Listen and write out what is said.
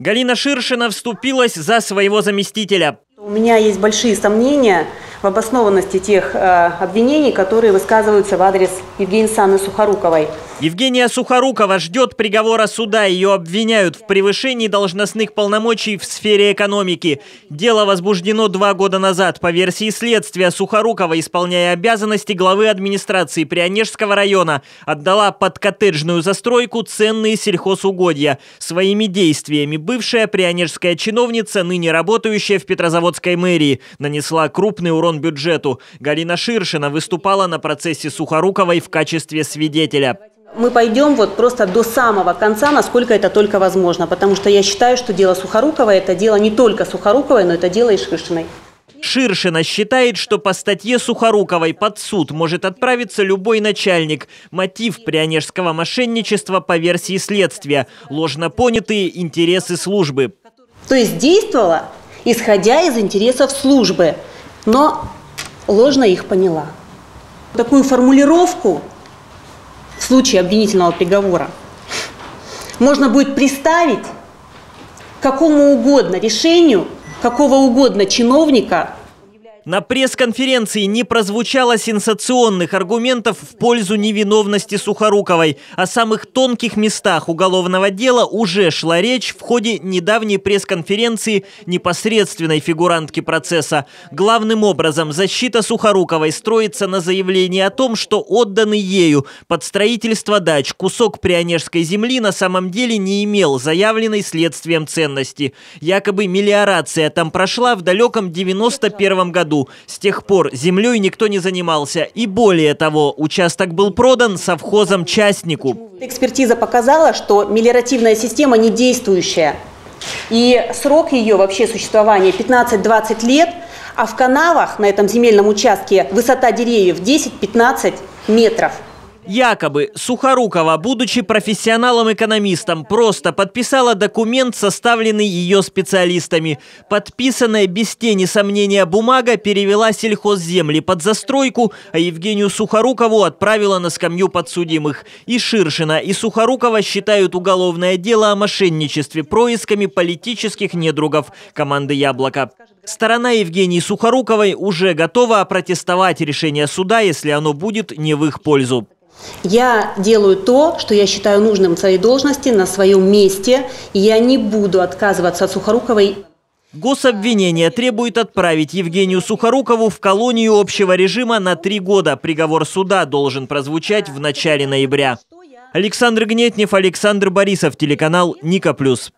Галина Ширшина вступилась за своего заместителя. У меня есть большие сомнения в обоснованности тех э, обвинений, которые высказываются в адрес Евгении Санны Сухоруковой. Евгения Сухорукова ждет приговора суда. Ее обвиняют в превышении должностных полномочий в сфере экономики. Дело возбуждено два года назад. По версии следствия, Сухорукова, исполняя обязанности главы администрации Прионежского района, отдала под коттеджную застройку ценные сельхозугодья. Своими действиями бывшая прионежская чиновница, ныне работающая в Петрозаводской мэрии, нанесла крупный урон бюджету. Галина Ширшина выступала на процессе Сухоруковой в качестве свидетеля. Мы пойдем вот просто до самого конца, насколько это только возможно, потому что я считаю, что дело Сухоруковой – это дело не только Сухоруковой, но это дело и Ширшиной. Ширшина считает, что по статье Сухоруковой под суд может отправиться любой начальник. Мотив прионежского мошенничества по версии следствия – ложно понятые интересы службы. То есть действовала, исходя из интересов службы, но ложно их поняла. Такую формулировку случае обвинительного приговора. Можно будет приставить какому угодно решению, какого угодно чиновника на пресс-конференции не прозвучало сенсационных аргументов в пользу невиновности Сухоруковой. О самых тонких местах уголовного дела уже шла речь в ходе недавней пресс-конференции непосредственной фигурантки процесса. Главным образом защита Сухоруковой строится на заявлении о том, что отданный ею под строительство дач кусок прионежской земли на самом деле не имел заявленной следствием ценности. Якобы мелиорация там прошла в далеком 91 году С тех пор землей никто не занимался. И более того, участок был продан совхозом частнику. Экспертиза показала, что мелиоративная система не действующая. И срок ее вообще существования 15-20 лет, а в канавах на этом земельном участке высота деревьев 10-15 метров. Якобы Сухорукова, будучи профессионалом-экономистом, просто подписала документ, составленный ее специалистами. Подписанная без тени сомнения бумага перевела сельхозземли под застройку, а Евгению Сухорукову отправила на скамью подсудимых. И Ширшина, и Сухорукова считают уголовное дело о мошенничестве происками политических недругов команды «Яблоко». Сторона Евгении Сухоруковой уже готова опротестовать решение суда, если оно будет не в их пользу. Я делаю то, что я считаю нужным в своей должности, на своем месте, и я не буду отказываться от Сухоруковой. Гособвинение требует отправить Евгению Сухорукову в колонию общего режима на три года. Приговор суда должен прозвучать в начале ноября. Александр Гнетнев, Александр Борисов, телеканал «Ника Плюс».